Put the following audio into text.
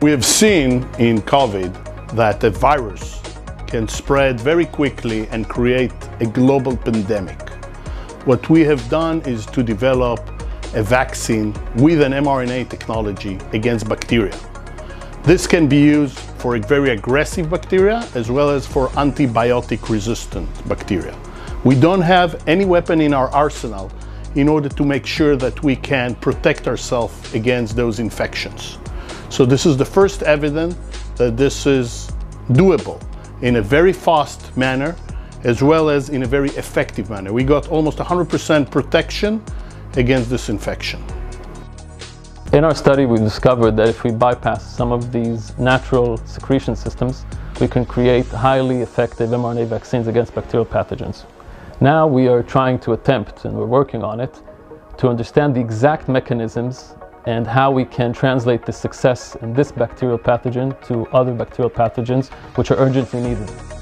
We have seen in COVID that a virus can spread very quickly and create a global pandemic. What we have done is to develop a vaccine with an mRNA technology against bacteria. This can be used for very aggressive bacteria as well as for antibiotic resistant bacteria. We don't have any weapon in our arsenal in order to make sure that we can protect ourselves against those infections. So this is the first evidence that this is doable in a very fast manner as well as in a very effective manner. We got almost 100% protection against this infection. In our study, we discovered that if we bypass some of these natural secretion systems, we can create highly effective mRNA vaccines against bacterial pathogens. Now we are trying to attempt, and we're working on it, to understand the exact mechanisms and how we can translate the success in this bacterial pathogen to other bacterial pathogens which are urgently needed.